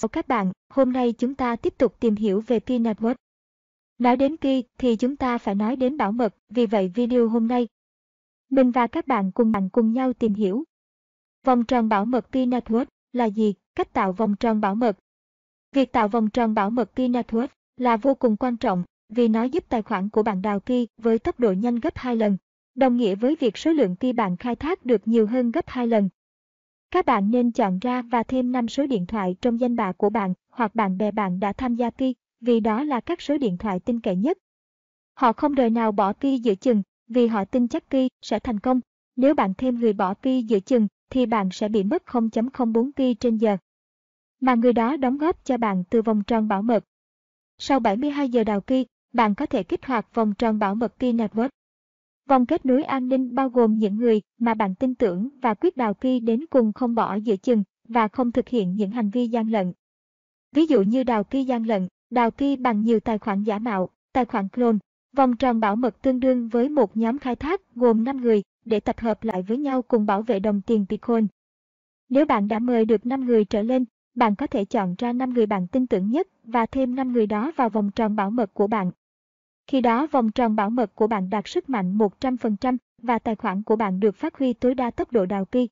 Chào các bạn, hôm nay chúng ta tiếp tục tìm hiểu về Key Network. Nói đến Key thì chúng ta phải nói đến bảo mật, vì vậy video hôm nay mình và các bạn cùng bạn cùng nhau tìm hiểu. Vòng tròn bảo mật Key Network là gì? Cách tạo vòng tròn bảo mật. Việc tạo vòng tròn bảo mật Key Network là vô cùng quan trọng vì nó giúp tài khoản của bạn đào key với tốc độ nhanh gấp 2 lần, đồng nghĩa với việc số lượng key bạn khai thác được nhiều hơn gấp 2 lần. Các bạn nên chọn ra và thêm 5 số điện thoại trong danh bạ của bạn hoặc bạn bè bạn đã tham gia key, vì đó là các số điện thoại tin cậy nhất. Họ không đời nào bỏ ki giữa chừng, vì họ tin chắc ki sẽ thành công. Nếu bạn thêm người bỏ ki giữa chừng, thì bạn sẽ bị mất 0.04 ki trên giờ. Mà người đó đóng góp cho bạn từ vòng tròn bảo mật. Sau 72 giờ đào ki, bạn có thể kích hoạt vòng tròn bảo mật ki Network. Vòng kết nối an ninh bao gồm những người mà bạn tin tưởng và quyết đào key đến cùng không bỏ giữa chừng và không thực hiện những hành vi gian lận. Ví dụ như đào key gian lận, đào key bằng nhiều tài khoản giả mạo, tài khoản clone. Vòng tròn bảo mật tương đương với một nhóm khai thác gồm 5 người để tập hợp lại với nhau cùng bảo vệ đồng tiền Bitcoin. Nếu bạn đã mời được 5 người trở lên, bạn có thể chọn ra 5 người bạn tin tưởng nhất và thêm 5 người đó vào vòng tròn bảo mật của bạn. Khi đó vòng tròn bảo mật của bạn đạt sức mạnh 100% và tài khoản của bạn được phát huy tối đa tốc độ đào Pi.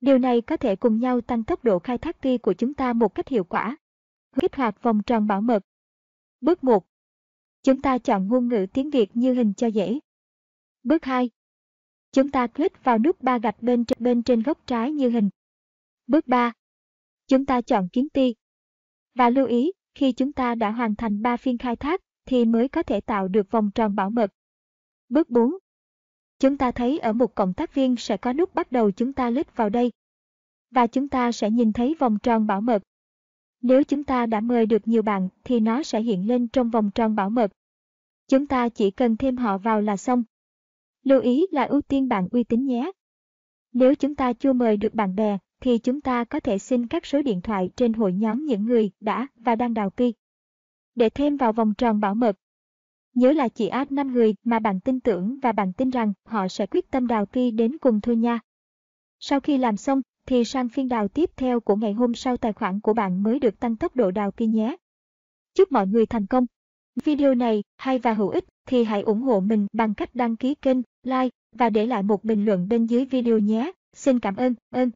Điều này có thể cùng nhau tăng tốc độ khai thác Pi của chúng ta một cách hiệu quả. Kích hoạt vòng tròn bảo mật. Bước 1. Chúng ta chọn ngôn ngữ tiếng Việt như hình cho dễ. Bước 2. Chúng ta click vào nút ba gạch bên trên, bên trên góc trái như hình. Bước 3. Chúng ta chọn kiếm ti. Và lưu ý, khi chúng ta đã hoàn thành 3 phiên khai thác, thì mới có thể tạo được vòng tròn bảo mật. Bước 4. Chúng ta thấy ở một cộng tác viên sẽ có nút bắt đầu chúng ta lít vào đây. Và chúng ta sẽ nhìn thấy vòng tròn bảo mật. Nếu chúng ta đã mời được nhiều bạn, thì nó sẽ hiện lên trong vòng tròn bảo mật. Chúng ta chỉ cần thêm họ vào là xong. Lưu ý là ưu tiên bạn uy tín nhé. Nếu chúng ta chưa mời được bạn bè, thì chúng ta có thể xin các số điện thoại trên hội nhóm những người đã và đang đào key để thêm vào vòng tròn bảo mật. Nhớ là chỉ add 5 người mà bạn tin tưởng và bạn tin rằng họ sẽ quyết tâm đào key đến cùng thôi nha. Sau khi làm xong, thì sang phiên đào tiếp theo của ngày hôm sau tài khoản của bạn mới được tăng tốc độ đào key nhé. Chúc mọi người thành công! Video này hay và hữu ích thì hãy ủng hộ mình bằng cách đăng ký kênh, like và để lại một bình luận bên dưới video nhé. Xin cảm ơn, ơn.